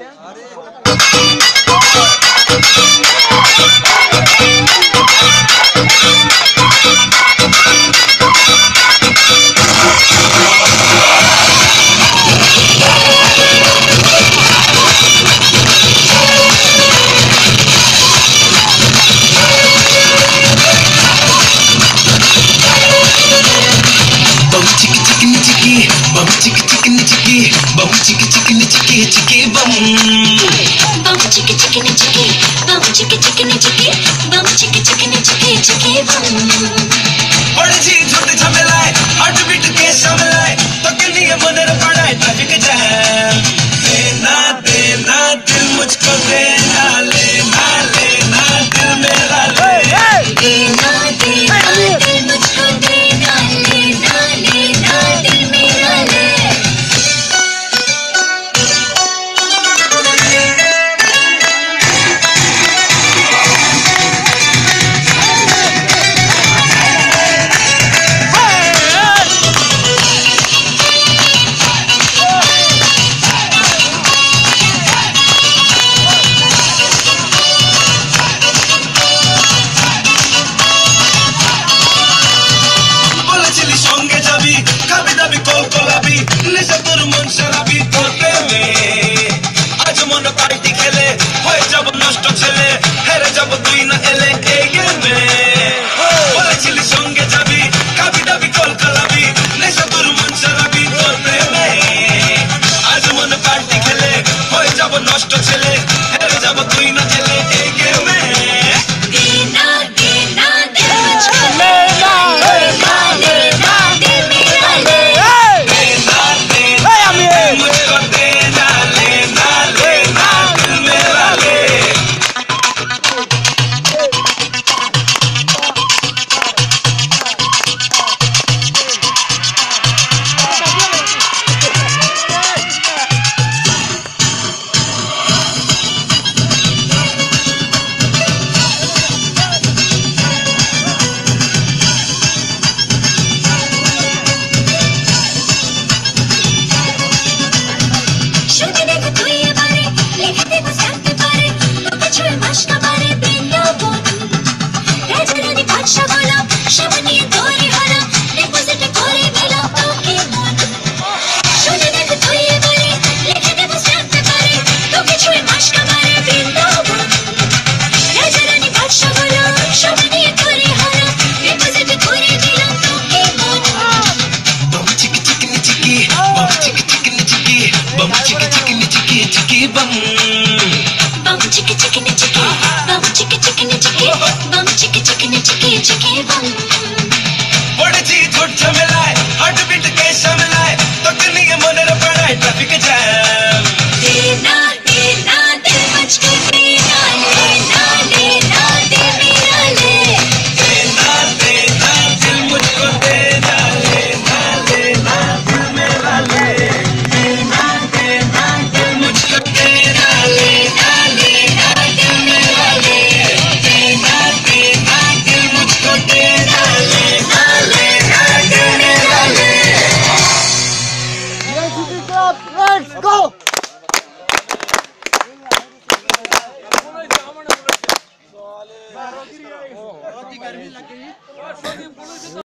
bum chicky chicken bum chicken chiki, bum chiki chiki ni chiki chiki bum. Bum chiki chiki ni chiki, bum chiki chiki ni chiki, bum chiki chiki ni chiki chiki bum. ദൈവം गर्मी लाग्यो